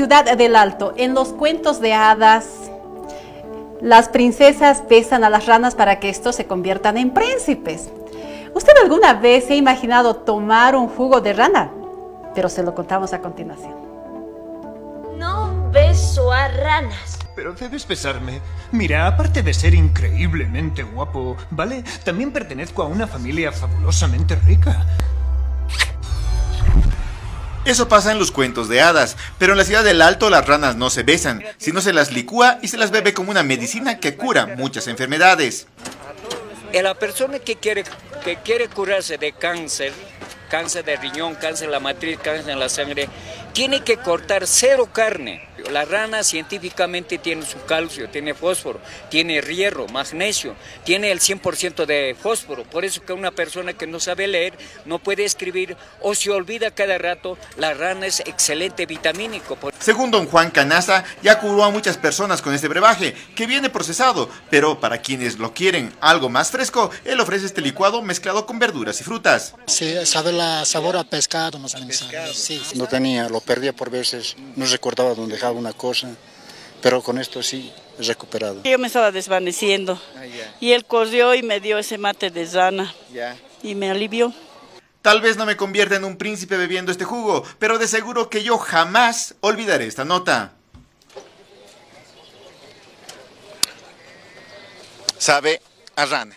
Ciudad del Alto, en los cuentos de hadas, las princesas besan a las ranas para que estos se conviertan en príncipes. ¿Usted alguna vez se ha imaginado tomar un jugo de rana? Pero se lo contamos a continuación. No beso a ranas. Pero debes besarme. Mira, aparte de ser increíblemente guapo, ¿vale? También pertenezco a una familia fabulosamente rica. Eso pasa en los cuentos de hadas, pero en la ciudad del Alto las ranas no se besan, sino se las licúa y se las bebe como una medicina que cura muchas enfermedades. la persona que quiere, que quiere curarse de cáncer, cáncer de riñón, cáncer de la matriz, cáncer en la sangre, tiene que cortar cero carne. La rana científicamente tiene su calcio, tiene fósforo, tiene hierro, magnesio, tiene el 100% de fósforo. Por eso que una persona que no sabe leer no puede escribir o se olvida cada rato, la rana es excelente vitamínico. Según don Juan Canaza, ya curó a muchas personas con este brebaje, que viene procesado, pero para quienes lo quieren algo más fresco, él ofrece este licuado mezclado con verduras y frutas. Sí, sabe la sabor a pescado más o menos. Sí, No tenía, lo perdía por veces, no recordaba dónde dejaba una cosa, pero con esto sí he recuperado. Yo me estaba desvaneciendo ah, y él corrió y me dio ese mate de rana y me alivió. Tal vez no me convierta en un príncipe bebiendo este jugo, pero de seguro que yo jamás olvidaré esta nota. Sabe a rana.